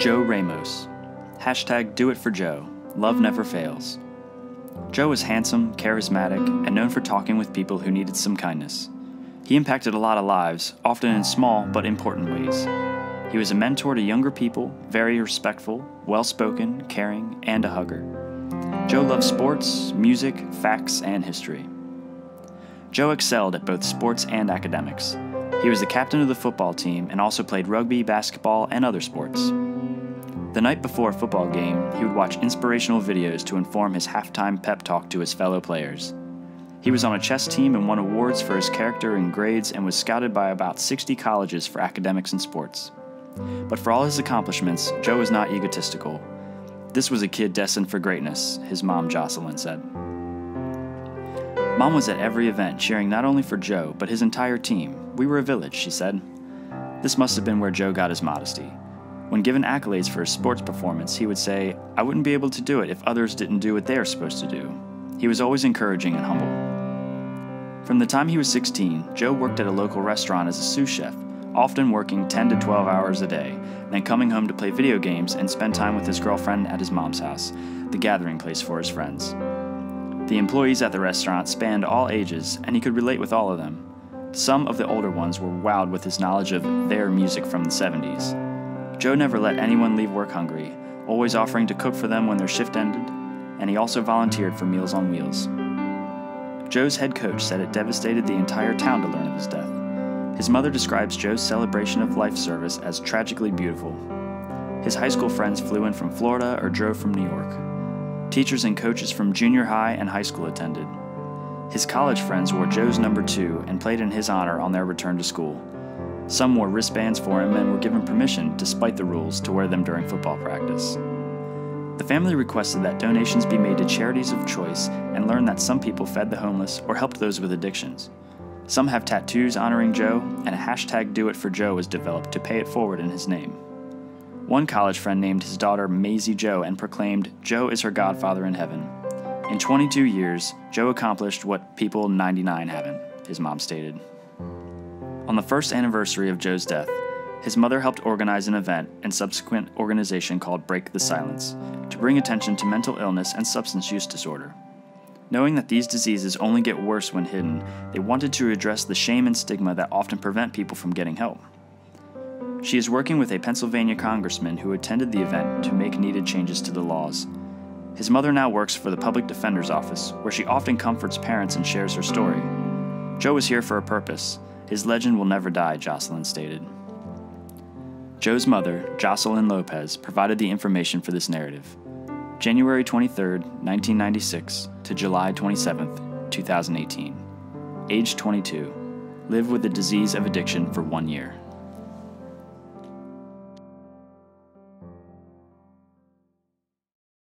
Joe Ramos. Hashtag do it for Joe. Love never fails. Joe was handsome, charismatic, and known for talking with people who needed some kindness. He impacted a lot of lives, often in small but important ways. He was a mentor to younger people, very respectful, well spoken, caring, and a hugger. Joe loved sports, music, facts, and history. Joe excelled at both sports and academics. He was the captain of the football team and also played rugby, basketball, and other sports. The night before a football game, he would watch inspirational videos to inform his halftime pep talk to his fellow players. He was on a chess team and won awards for his character and grades and was scouted by about 60 colleges for academics and sports. But for all his accomplishments, Joe was not egotistical. This was a kid destined for greatness, his mom Jocellyn said. Mom was at every event cheering not only for Joe, but his entire team. We were a village, she said. This must have been where Joe got his modesty. When given accolades for his sports performance, he would say, I wouldn't be able to do it if others didn't do what they are supposed to do. He was always encouraging and humble. From the time he was 16, Joe worked at a local restaurant as a sous chef, often working 10 to 12 hours a day, then coming home to play video games and spend time with his girlfriend at his mom's house, the gathering place for his friends. The employees at the restaurant spanned all ages, and he could relate with all of them. Some of the older ones were wowed with his knowledge of their music from the 70s. Joe never let anyone leave work hungry, always offering to cook for them when their shift ended, and he also volunteered for Meals on Wheels. Joe's head coach said it devastated the entire town to learn of his death. His mother describes Joe's celebration of life service as tragically beautiful. His high school friends flew in from Florida or drove from New York. Teachers and coaches from junior high and high school attended. His college friends wore Joe's number two and played in his honor on their return to school. Some wore wristbands for him and were given permission, despite the rules, to wear them during football practice. The family requested that donations be made to charities of choice and learned that some people fed the homeless or helped those with addictions. Some have tattoos honoring Joe, and a hashtag Do It For Joe was developed to pay it forward in his name. One college friend named his daughter Maisie Joe and proclaimed, Joe is her godfather in heaven. In 22 years, Joe accomplished what people 99 haven't, his mom stated. On the first anniversary of Joe's death, his mother helped organize an event and subsequent organization called Break the Silence to bring attention to mental illness and substance use disorder. Knowing that these diseases only get worse when hidden, they wanted to address the shame and stigma that often prevent people from getting help. She is working with a Pennsylvania congressman who attended the event to make needed changes to the laws. His mother now works for the Public Defender's Office, where she often comforts parents and shares her story. Joe is here for a purpose his legend will never die, Jocellyn stated. Joe's mother, Jocellyn Lopez, provided the information for this narrative. January 23, 1996 to July 27, 2018. Age 22. Lived with the disease of addiction for one year.